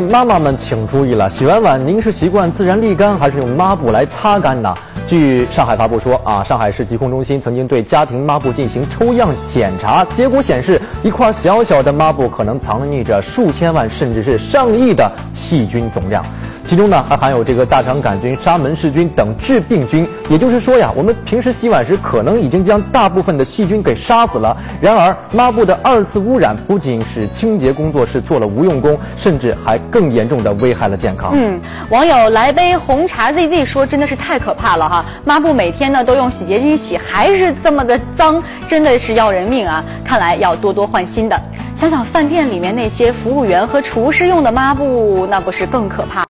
妈妈们请注意了，洗完碗您是习惯自然沥干，还是用抹布来擦干呢？据上海发布说啊，上海市疾控中心曾经对家庭抹布进行抽样检查，结果显示，一块小小的抹布可能藏匿着数千万甚至是上亿的细菌总量。其中呢，还含有这个大肠杆菌、沙门氏菌等致病菌。也就是说呀，我们平时洗碗时可能已经将大部分的细菌给杀死了。然而，抹布的二次污染不仅使清洁工作是做了无用功，甚至还更严重的危害了健康。嗯，网友来杯红茶 zz 说，真的是太可怕了哈！抹布每天呢都用洗洁精洗，还是这么的脏，真的是要人命啊！看来要多多换新的。想想饭店里面那些服务员和厨师用的抹布，那不是更可怕？